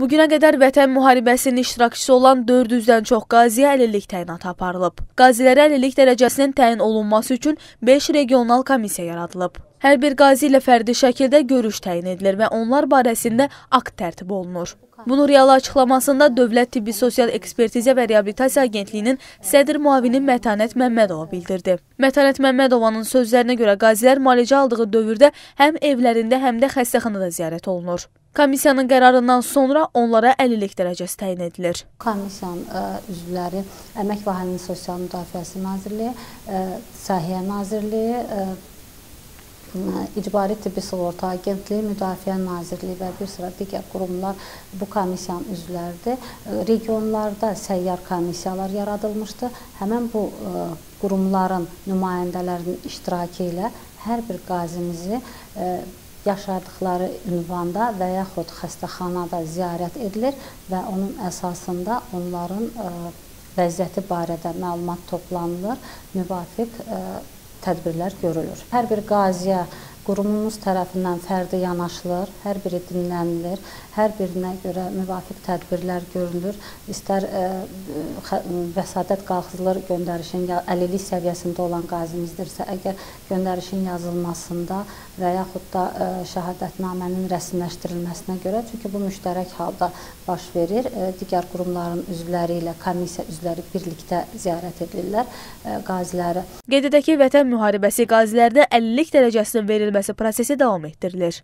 Bugünə qədər vətən müharibəsinin iştirakçısı olan 400-dən çox qaziyə əlillik təyinatı aparılıb. Qazilərə əlillik dərəcəsinin təyin olunması üçün 5 regional komissiya yaradılıb. Hər bir qazi ilə fərdi şəkildə görüş təyin edilir və onlar barəsində akt tərtib olunur. Bunu real açıqlamasında Dövlət Tibbi Sosial Ekspertizə və Reabilitasiya Agentliyinin sədr müavini Mətanət Məmmədova bildirdi. Mətanət Məmmədovanın sözlərinə görə qazilər müalicə aldığı dövrdə həm evlərində, həm də xəstəxanada ziyarət olunur. Komissiyanın qərarından sonra onlara əlillik dərəcəsi təyin edilir. Komissiyanın ə, üzvləri Əmək və Əhalinin Sosial Müdafiəsi Nazirliyi, ə, Səhiyyə Nazirliyi, ə, İcbari Tibbi Sığorta Agentliyi, Müdafiə Nazirliyi və bir sıra digər qurumlar bu komissiyanın üzvləridir. Regionlarda səyyar komissiyalar yaradılmışdı. Həmin bu ə, qurumların nümayəndələrinin iştirakı ilə hər bir qazimizi ə, yaşadıkları ünvanda və yaxud xəstəxanada ziyarət edilir və onun əsasında onların e, vəziyyəti barədə məlumat toplanılır, müvafiq e, tədbirlər görülür. Hər bir qaziyə Qurumumuz tərəfindən fərdi yanaşılır, hər biri dinlənilir, hər birinə görə müvafiq tədbirlər görülür. İstər ə, e, vəsadət qalxızılır göndərişin əlillik səviyyəsində olan qazimizdirsə, əgər göndərişin yazılmasında və yaxud da ə, e, şəhadətnamənin rəsmiləşdirilməsinə görə, çünki bu müştərək halda baş verir, ə, e, digər qurumların üzvləri ilə komissiya üzvləri birlikdə ziyarət edirlər ə, qaziləri. Qeyd edək ki, Vətən müharibəsi qazilərdə əlillik dərəcəsinin verilməsi verilməsi prosesi davam etdirilir.